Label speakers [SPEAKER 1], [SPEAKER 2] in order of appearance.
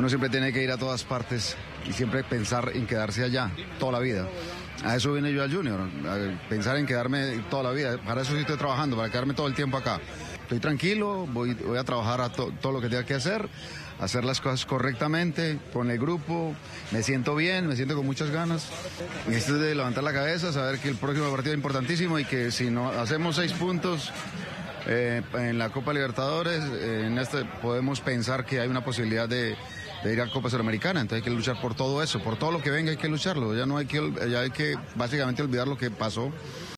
[SPEAKER 1] uno siempre tiene que ir a todas partes y siempre pensar en quedarse allá toda la vida. A eso vine yo al Junior, pensar en quedarme toda la vida. Para eso sí estoy trabajando, para quedarme todo el tiempo acá. Estoy tranquilo, voy, voy a trabajar a todo lo que tenga que hacer, hacer las cosas correctamente con el grupo. Me siento bien, me siento con muchas ganas. Y esto es de levantar la cabeza, saber que el próximo partido es importantísimo y que si no hacemos seis puntos, eh, en la Copa Libertadores, en este podemos pensar que hay una posibilidad de, de ir a Copa Sudamericana, entonces hay que luchar por todo eso, por todo lo que venga hay que lucharlo, ya no hay que, ya hay que básicamente olvidar lo que pasó